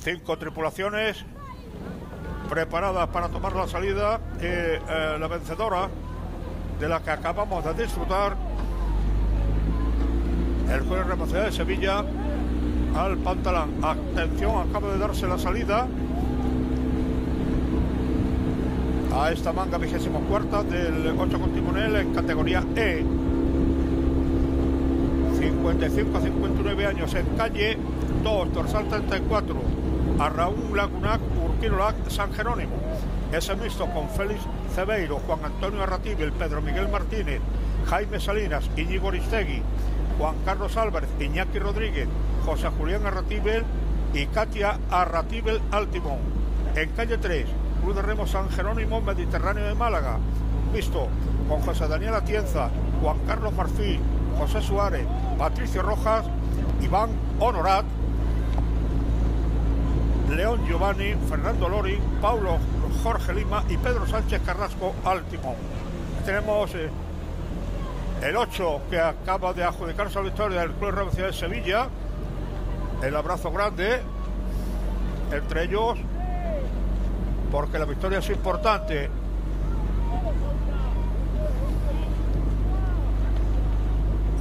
cinco tripulaciones preparadas para tomar la salida y eh, la vencedora de la que acabamos de disfrutar el juez de de Sevilla al Pantalán. Atención, acaba de darse la salida a esta manga vigésimo cuarta del 8 con timonel en categoría E. 55 a 59 años en calle 2, dorsal 34, a Raúl Lagunac, Urquino San Jerónimo. Ese mixto con Félix Cebeiro, Juan Antonio Arratibel, Pedro Miguel Martínez, Jaime Salinas, Íñigo Oristegui, Juan Carlos Álvarez, Iñaki Rodríguez, José Julián Arratibel y Katia Arratibel Altimón. En calle 3, Cruz de Remo San Jerónimo Mediterráneo de Málaga, visto con José Daniel Atienza, Juan Carlos Marfil, José Suárez, Patricio Rojas, Iván Honorat, León Giovanni, Fernando Lori, Paulo Jorge Lima y Pedro Sánchez Carrasco al Tenemos eh, el 8 que acaba de adjudicarse a la victoria del Club Real de Sevilla. El abrazo grande entre ellos porque la victoria es importante.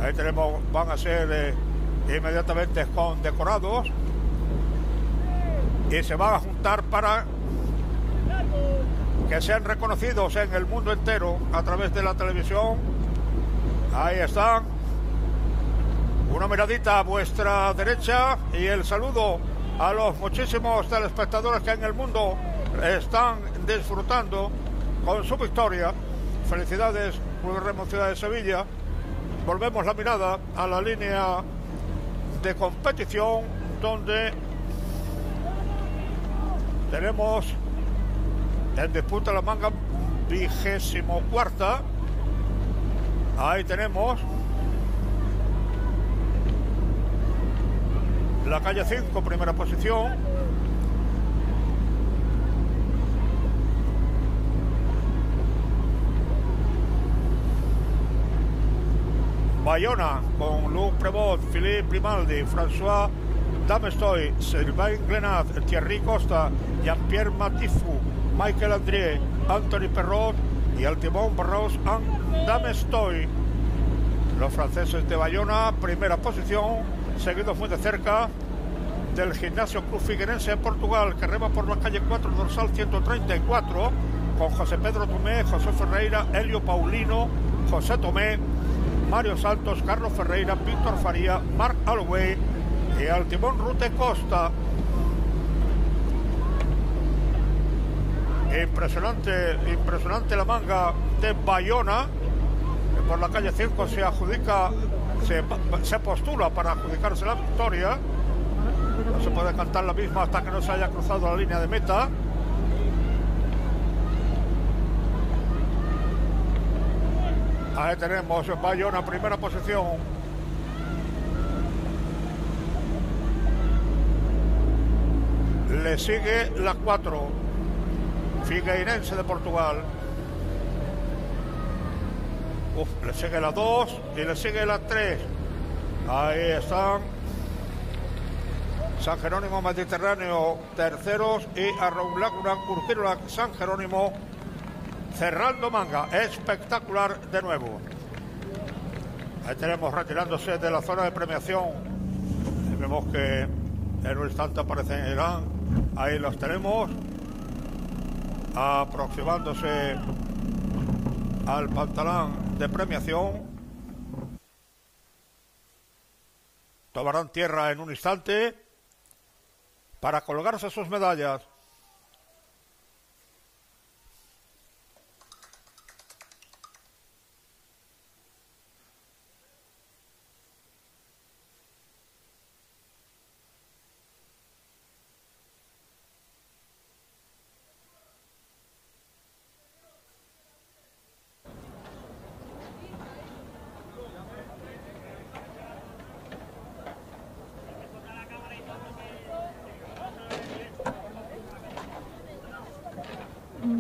Ahí tenemos, van a ser eh, inmediatamente condecorados y se van a juntar para que sean reconocidos en el mundo entero a través de la televisión. Ahí están. Una miradita a vuestra derecha y el saludo a los muchísimos telespectadores que en el mundo están disfrutando con su victoria. Felicidades, Club Remo Ciudad de Sevilla. Volvemos la mirada a la línea de competición donde tenemos en disputa la manga vigésimo cuarta. Ahí tenemos la calle 5, primera posición. Bayona con Luc Prevot, Philippe Primaldi, François Damestoy, Sylvain Glenat, Thierry Costa, Jean-Pierre Matifu, Michael André, Anthony Perrot y el timón Barros Damestoy. Los franceses de Bayona, primera posición, seguidos muy de cerca del Gimnasio Club Figuerense de Portugal, que rema por la calle 4, dorsal 134, con José Pedro Tomé, José Ferreira, Helio Paulino, José Tomé, Mario Santos, Carlos Ferreira, Víctor Faría, Mark Alway y al timón Rute Costa. Impresionante, impresionante la manga de Bayona, por la calle 5 se adjudica, se postula para adjudicarse la victoria. No se puede cantar la misma hasta que no se haya cruzado la línea de meta. Ahí tenemos Bayona, primera posición. Le sigue la 4. Figueirense de Portugal. Le sigue la 2 y le sigue la 3. Ahí están. San Jerónimo Mediterráneo terceros y Arraun Laguna San Jerónimo cerrando manga. Espectacular de nuevo. Ahí tenemos retirándose de la zona de premiación. vemos que en un instante aparecerán. Ahí los tenemos. Aproximándose al pantalón de premiación. Tomarán tierra en un instante para colgarse sus medallas.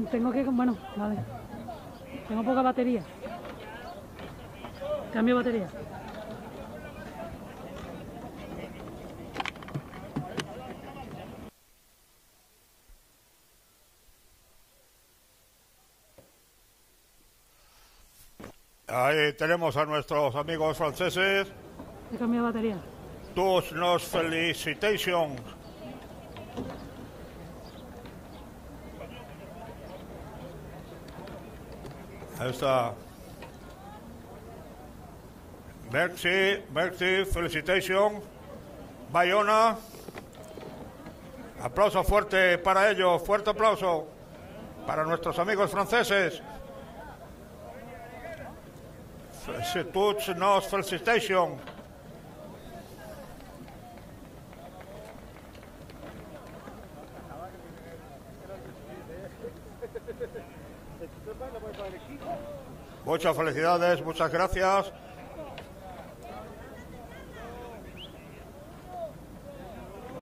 tengo que... Bueno, vale. Tengo poca batería. Cambio batería. Ahí tenemos a nuestros amigos franceses. He cambiado batería. Tus nos felicitations. Está. Merci, merci, felicitations. Bayona. Aplauso fuerte para ellos, fuerte aplauso para nuestros amigos franceses. Nos felicitations. Muchas felicidades, muchas gracias.